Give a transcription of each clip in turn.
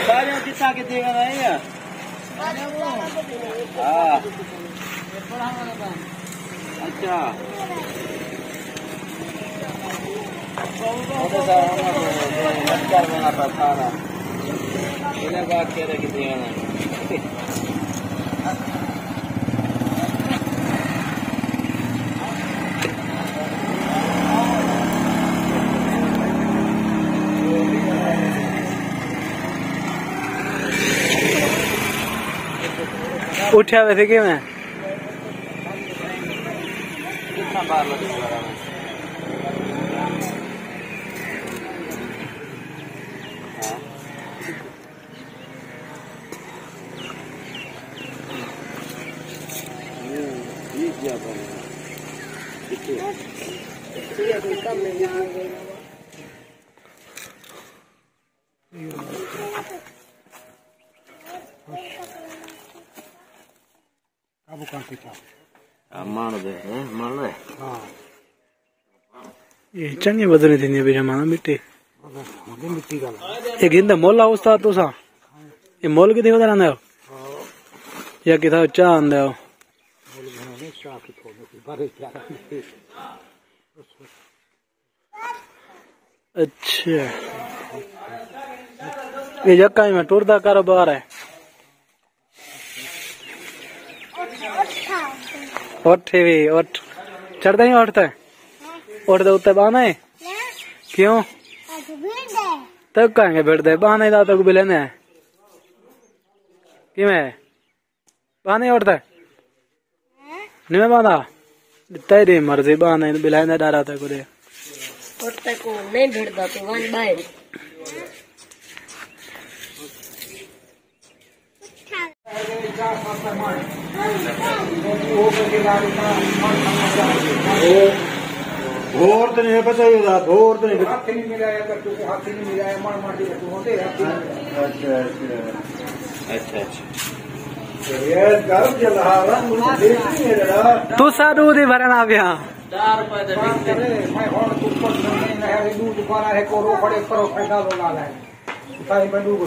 सारे कितना के देगा अच्छा नमस्कार बना था खाना इन्हें बात कह रहे कि देगा उठा वैसे कि मैं? कितना बार लगा काबू कहाँ पे था मार दे मार दे हाँ ये चंगी बदनी थी नहीं बेजा माना मिट्टी मिट्टी का ये गिंदा मोल उस्ताद तो सा ये मोल किथे बदला ना या किथा चा आंदा हो अच्छा ये जक्का में टूर दा कारोबार है उठता है उठता उठता बहाना है। क्यों? तब कहेंगे बैठ दे बहाना ही दाता को भी लेने है। किमें? बहाना ही नहीं मैं बांधा तेरी मर्ज़ी, बहाना बिलाने डरा कुछ उठते को नहीं भिड़ता तो वन बाहर घोर तो नहीं पता ही होगा घोर तो नहीं हाथ नहीं मिलाया कर तू हाथ नहीं मिलाया मार मार के तू होते अच्छा अच्छा। अच्छा अच्छा। ये गर्म चल मुझे देख नहीं है जरा। तू सा दूध ही भरना अब यहाँ। चार मैं और पर नहीं दूध दुकान है को खड़े करो फ़ायदा लो ला है बंदू को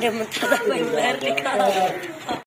でもただのいっぱいあるか。